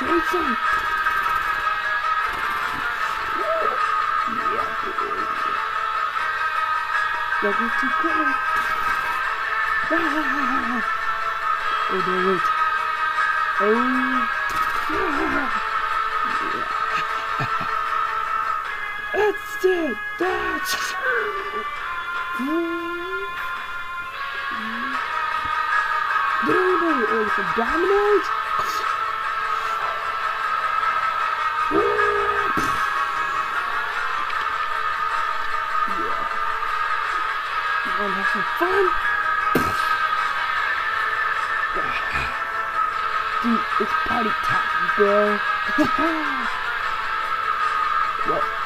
Jason. Yeah, boy. Too close. Ah. Oh no, wait. Oh. Yeah. That's it. That's. Anybody order some Domino's? Yeah. You wanna have some fun? Dude, it's party time, bro. well,